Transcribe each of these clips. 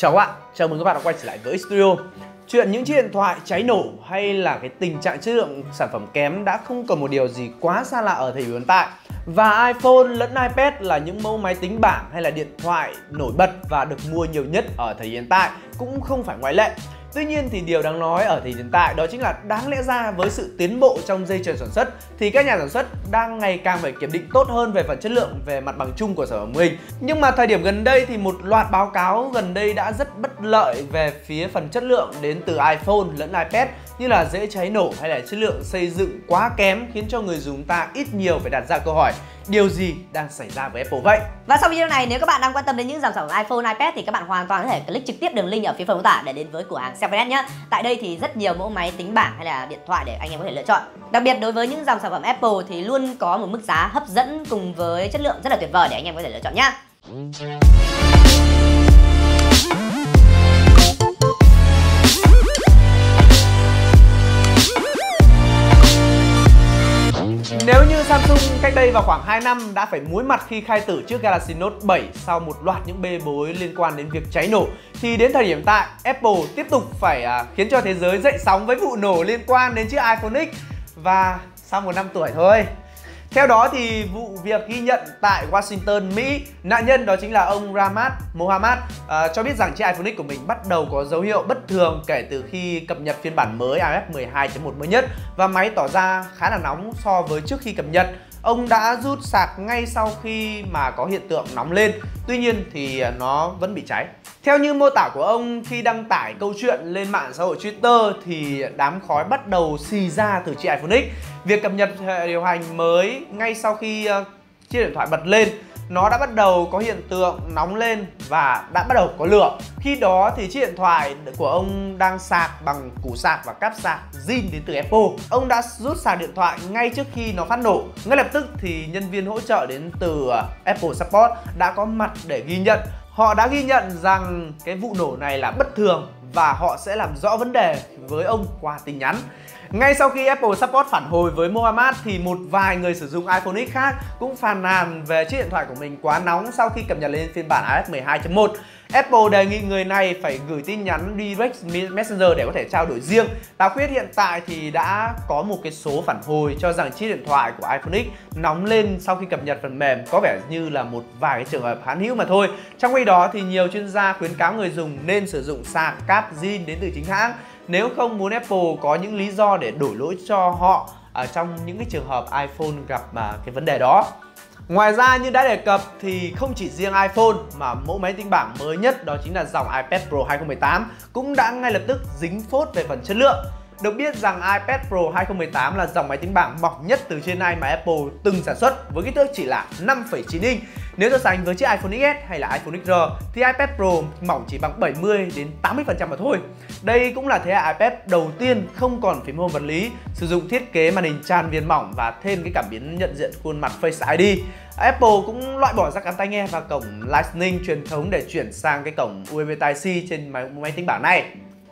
Chào các bạn, chào mừng các bạn đã quay trở lại với Studio. Chuyện những chiếc điện thoại cháy nổ hay là cái tình trạng chất lượng sản phẩm kém đã không còn một điều gì quá xa lạ ở thời điểm hiện tại. Và iPhone lẫn iPad là những mẫu máy tính bảng hay là điện thoại nổi bật và được mua nhiều nhất ở thời hiện tại cũng không phải ngoại lệ. Tuy nhiên thì điều đáng nói ở thời hiện tại đó chính là đáng lẽ ra với sự tiến bộ trong dây chuyền sản xuất thì các nhà sản xuất đang ngày càng phải kiểm định tốt hơn về phần chất lượng về mặt bằng chung của sản phẩm mình. Nhưng mà thời điểm gần đây thì một loạt báo cáo gần đây đã rất bất lợi về phía phần chất lượng đến từ iPhone lẫn iPad, như là dễ cháy nổ hay là chất lượng xây dựng quá kém khiến cho người dùng ta ít nhiều phải đặt ra câu hỏi điều gì đang xảy ra với Apple vậy? Và sau video này nếu các bạn đang quan tâm đến những dòng sản phẩm iPhone, iPad thì các bạn hoàn toàn có thể click trực tiếp đường link ở phía phần mô tả để đến với cửa hàng Selfnet nhé. Tại đây thì rất nhiều mẫu máy tính bảng hay là điện thoại để anh em có thể lựa chọn. Đặc biệt đối với những dòng sản phẩm Apple thì luôn có một mức giá hấp dẫn cùng với chất lượng rất là tuyệt vời để anh em có thể lựa chọn nhé. Nếu như Samsung cách đây vào khoảng 2 năm đã phải muối mặt khi khai tử chiếc Galaxy Note 7 sau một loạt những bê bối liên quan đến việc cháy nổ. Thì đến thời điểm tại Apple tiếp tục phải à, khiến cho thế giới dậy sóng với vụ nổ liên quan đến chiếc iPhone X. Và sau một năm tuổi thôi theo đó thì vụ việc ghi nhận tại Washington, Mỹ, nạn nhân đó chính là ông Ramat Mohammad uh, cho biết rằng chiếc iPhone X của mình bắt đầu có dấu hiệu bất thường kể từ khi cập nhật phiên bản mới iOS 12.1 mới nhất và máy tỏ ra khá là nóng so với trước khi cập nhật. Ông đã rút sạc ngay sau khi mà có hiện tượng nóng lên, tuy nhiên thì à, nó vẫn bị cháy. Theo như mô tả của ông khi đăng tải câu chuyện lên mạng xã hội Twitter thì đám khói bắt đầu xì ra từ chiếc iPhone X. Việc cập nhật hệ điều hành mới ngay sau khi uh, chiếc điện thoại bật lên nó đã bắt đầu có hiện tượng nóng lên và đã bắt đầu có lửa. Khi đó thì chiếc điện thoại của ông đang sạc bằng củ sạc và cáp sạc zin đến từ Apple. Ông đã rút sạc điện thoại ngay trước khi nó phát nổ. Ngay lập tức thì nhân viên hỗ trợ đến từ ờ, Apple Support đã có mặt để ghi nhận Họ đã ghi nhận rằng cái vụ nổ này là bất thường và họ sẽ làm rõ vấn đề với ông qua tin nhắn. Ngay sau khi Apple Support phản hồi với Mohammad thì một vài người sử dụng iPhone X khác cũng phàn nàn về chiếc điện thoại của mình quá nóng sau khi cập nhật lên phiên bản iOS 12.1. Apple đề nghị người này phải gửi tin nhắn direct messenger để có thể trao đổi riêng. Táo khuyết hiện tại thì đã có một cái số phản hồi cho rằng chiếc điện thoại của iPhone X nóng lên sau khi cập nhật phần mềm có vẻ như là một vài cái trường hợp hán hữu mà thôi. Trong khi đó thì nhiều chuyên gia khuyến cáo người dùng nên sử dụng sạc cáp zin đến từ chính hãng nếu không muốn Apple có những lý do để đổi lỗi cho họ ở trong những cái trường hợp iPhone gặp mà cái vấn đề đó. Ngoài ra như đã đề cập thì không chỉ riêng iPhone mà mẫu máy tính bảng mới nhất đó chính là dòng iPad Pro 2018 cũng đã ngay lập tức dính phốt về phần chất lượng. Được biết rằng iPad Pro 2018 là dòng máy tính bảng mỏng nhất từ trên nay mà Apple từng sản xuất với kích thước chỉ là 5,9 inch. Nếu so sánh với chiếc iPhone XS hay là iPhone XR thì iPad Pro mỏng chỉ bằng 70 đến 80% mà thôi. Đây cũng là thế hệ iPad đầu tiên không còn phím home vật lý, sử dụng thiết kế màn hình tràn viền mỏng và thêm cái cảm biến nhận diện khuôn mặt Face ID. Apple cũng loại bỏ rắc cắm tai nghe và cổng Lightning truyền thống để chuyển sang cái cổng USB Type-C trên máy, máy tính bảng này.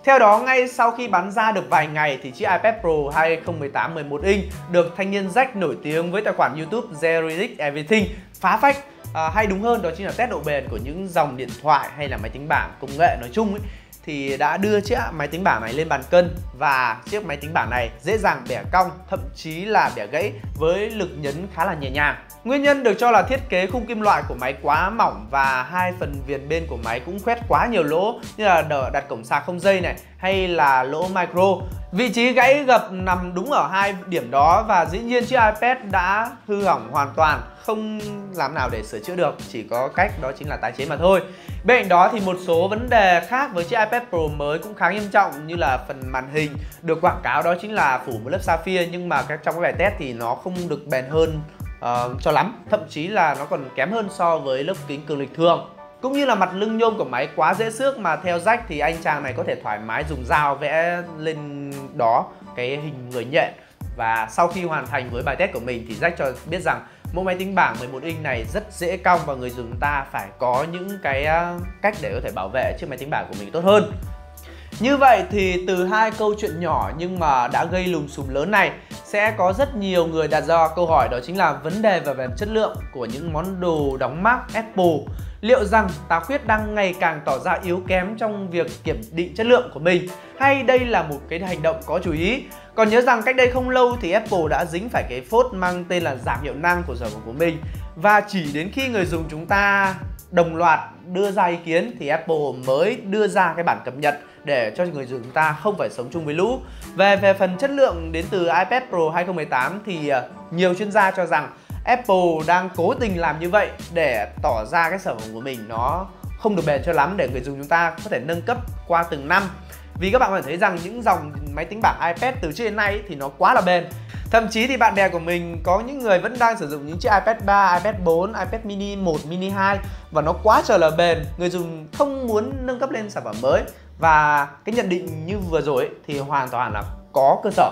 Theo đó, ngay sau khi bán ra được vài ngày thì chiếc iPad Pro 2018 11 inch được thanh niên Jack nổi tiếng với tài khoản YouTube Zeridic Everything phá phách à, hay đúng hơn đó chính là test độ bền của những dòng điện thoại hay là máy tính bảng công nghệ nói chung ấy thì đã đưa chiếc máy tính bảng này lên bàn cân và chiếc máy tính bảng này dễ dàng bẻ cong, thậm chí là bẻ gãy với lực nhấn khá là nhẹ nhàng. Nguyên nhân được cho là thiết kế khung kim loại của máy quá mỏng và hai phần viền bên của máy cũng khoét quá nhiều lỗ như là đặt cổng sạc không dây này hay là lỗ micro. Vị trí gãy gập nằm đúng ở hai điểm đó và dĩ nhiên chiếc iPad đã hư hỏng hoàn toàn không làm nào để sửa chữa được chỉ có cách đó chính là tái chế mà thôi bên cạnh đó thì một số vấn đề khác với chiếc iPad Pro mới cũng khá nghiêm trọng như là phần màn hình. Được quảng cáo đó chính là phủ một lớp sapphire nhưng mà trong cái bài test thì nó không được bền hơn uh, cho lắm. Thậm chí là nó còn kém hơn so với lớp kính cường lực thường. Cũng như là mặt lưng nhôm của máy quá dễ xước mà theo rách thì anh chàng này có thể thoải mái dùng dao vẽ lên đó cái hình người nhện. Và sau khi hoàn thành với bài test của mình thì Jack cho biết rằng mẫu máy tính bảng 11 inch này rất dễ cong và người dùng ta phải có những cái à, cách để có thể bảo vệ chiếc máy tính bảng của mình tốt hơn. Như vậy thì từ hai câu chuyện nhỏ nhưng mà đã gây lùm xùm lớn này, sẽ có rất nhiều người đặt ra câu hỏi, đó chính là vấn đề về chất lượng của những món đồ đóng mác Apple liệu rằng tá khuyết đang ngày càng tỏ ra yếu kém trong việc kiểm định chất lượng của mình, hay đây là một cái hành động có chú ý còn nhớ rằng cách đây không lâu thì Apple đã dính phải cái phốt mang tên là giảm hiệu năng của sản phẩm của mình và chỉ đến khi người dùng chúng ta đồng loạt đưa ra ý kiến thì Apple mới đưa ra cái bản cập nhật để cho người dùng chúng ta không phải sống chung với lũ. Về về phần chất lượng đến từ iPad Pro 2018 thì ờ, nhiều chuyên gia cho rằng Apple đang cố tình làm như vậy để tỏ ra cái sản phẩm của mình nó không được bền cho lắm để người dùng chúng ta có thể nâng cấp qua từng năm. Vì các bạn có thể thấy rằng những dòng máy tính bảng iPad từ trước đến nay thì nó quá là bền Thậm chí thì bạn bè của mình có những người vẫn đang sử dụng những chiếc iPad 3, iPad 4, iPad mini 1, mini 2 và nó quá trời là bền. Người dùng không muốn nâng cấp lên sản phẩm mới và cái nhận định như vừa rồi ấy, thì hoàn toàn là có cơ sở.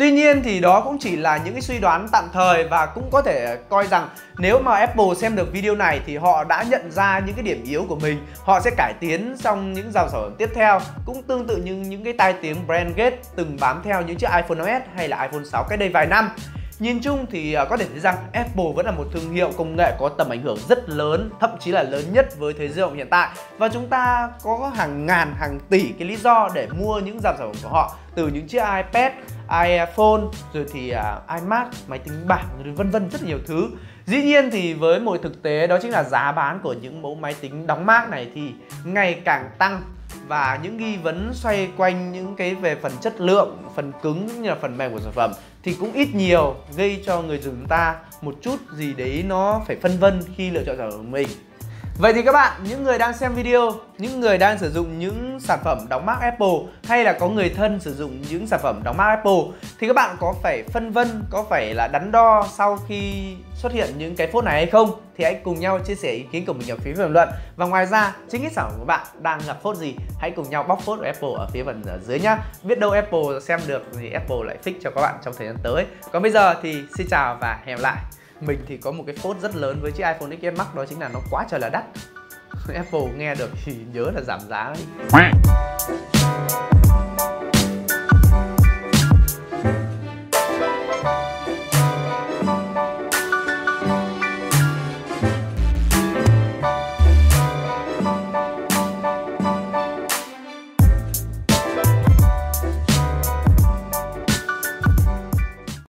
Tuy nhiên thì đó cũng chỉ là những cái suy đoán tạm thời và cũng có thể coi rằng nếu mà Apple xem được video này thì họ đã nhận ra những cái điểm yếu của mình Họ sẽ cải tiến trong những dòng sản phẩm tiếp theo Cũng tương tự như những cái tai tiếng brandgate từng bám theo những chiếc iPhone OS hay là iPhone 6 cách đây vài năm. Nhìn chung thì à, có thể thấy rằng Apple vẫn là một thương hiệu công nghệ có tầm ảnh hưởng rất lớn, thậm chí là lớn nhất với thế giới hiện tại. Và chúng ta có hàng ngàn, hàng tỷ cái lý do để mua những dòng sản phẩm của họ từ những chiếc iPad, iPhone rồi thì uh, iMac, máy tính bảng rồi vân vân rất nhiều thứ. Dĩ nhiên thì với một thực tế đó chính là giá bán của những mẫu máy tính đóng mác này thì ngày càng tăng và những nghi vấn xoay quanh những cái về phần chất lượng, phần cứng cũng như là phần mềm của sản phẩm thì cũng ít nhiều gây cho người dùng ta một chút gì đấy nó phải phân vân khi lựa chọn sản phẩm của mình. Vậy thì các bạn, những người đang xem video, những người đang sử dụng những sản phẩm đóng mác Apple hay là có người thân sử dụng những sản phẩm đóng mác Apple thì các bạn có phải phân vân, có phải là đắn đo sau khi xuất hiện những cái phốt này hay không? Thì hãy cùng nhau chia sẻ ý kiến của mình ở phía bình luận. Và ngoài ra, chính cái sản phẩm của bạn đang gặp phốt gì? Hãy cùng nhau bóc phốt của Apple ở phía phần dưới nhá. Biết đâu Apple xem được thì Apple lại fix cho các bạn trong thời gian tới. Còn bây giờ thì xin chào và hẹn gặp lại mình thì có một cái phốt rất lớn với chiếc iPhone XS Max, đó chính là nó quá trời là đắt. Apple nghe được thì nhớ là giảm giá đấy.